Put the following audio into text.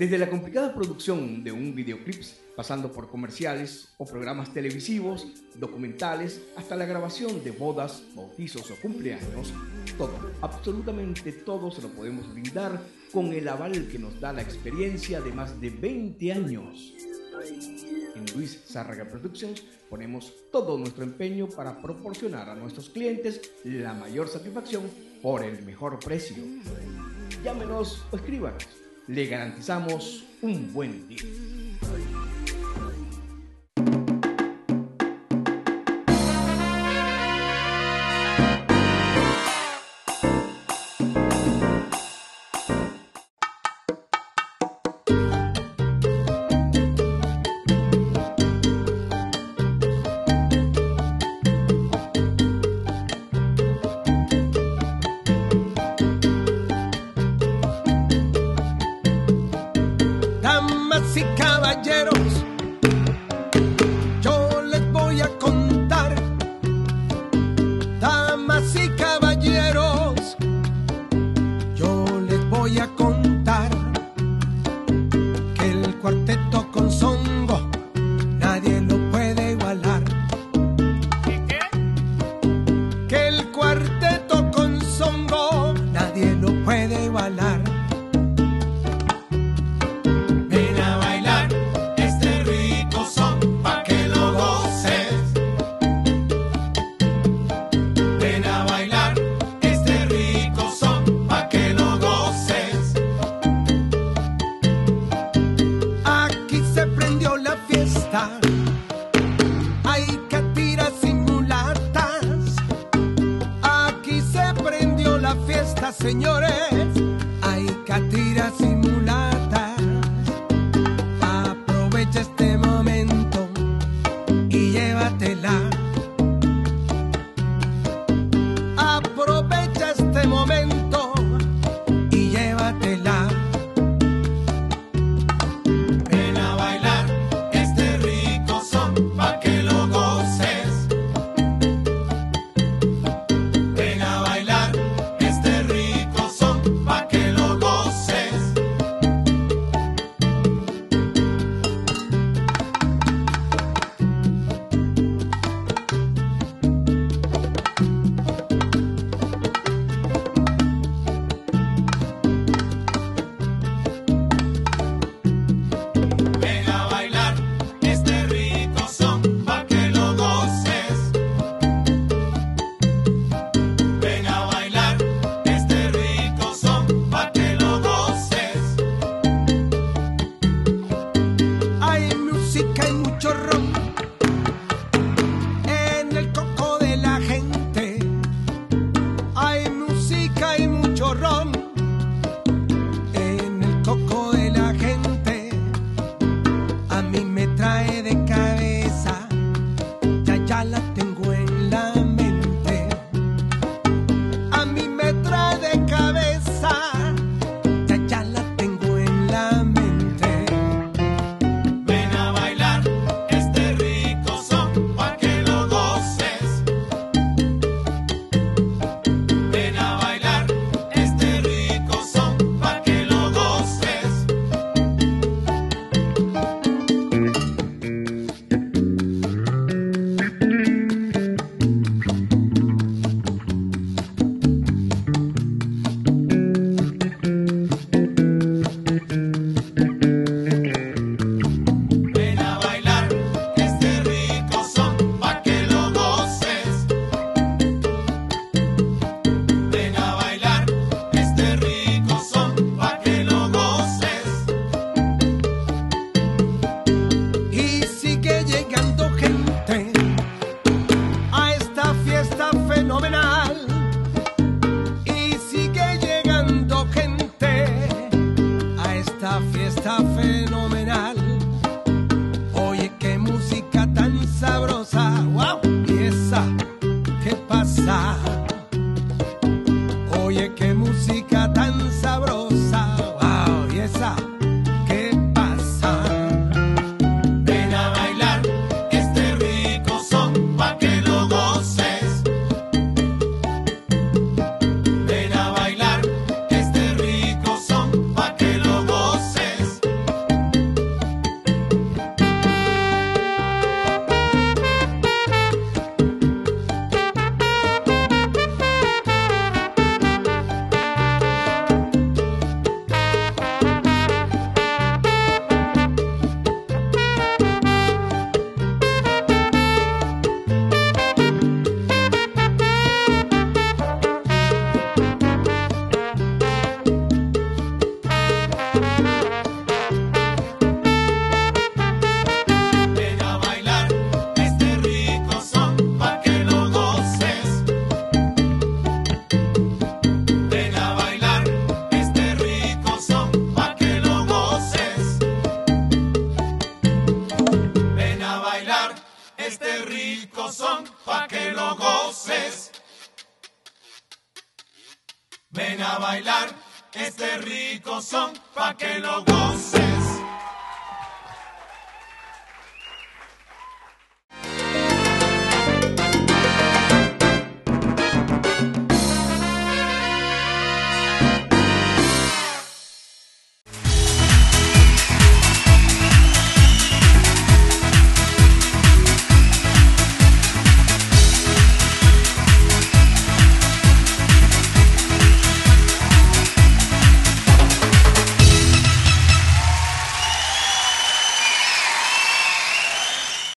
Desde la complicada producción de un videoclip, pasando por comerciales o programas televisivos, documentales, hasta la grabación de bodas, bautizos o cumpleaños, todo, absolutamente todo se lo podemos brindar con el aval que nos da la experiencia de más de 20 años. En Luis Zárraga Productions ponemos todo nuestro empeño para proporcionar a nuestros clientes la mayor satisfacción por el mejor precio. Llámenos o escríbanos le garantizamos un buen día. damas y caballeros, yo les voy a contar, damas y caballeros, yo les voy a contar que el cuarteto con songo nadie lo puede igualar. Que el cuarteto con songo nadie lo puede igualar. señores. fenomenal. ricos son pa' que lo goces. Ven a bailar, este rico son pa' que lo goces.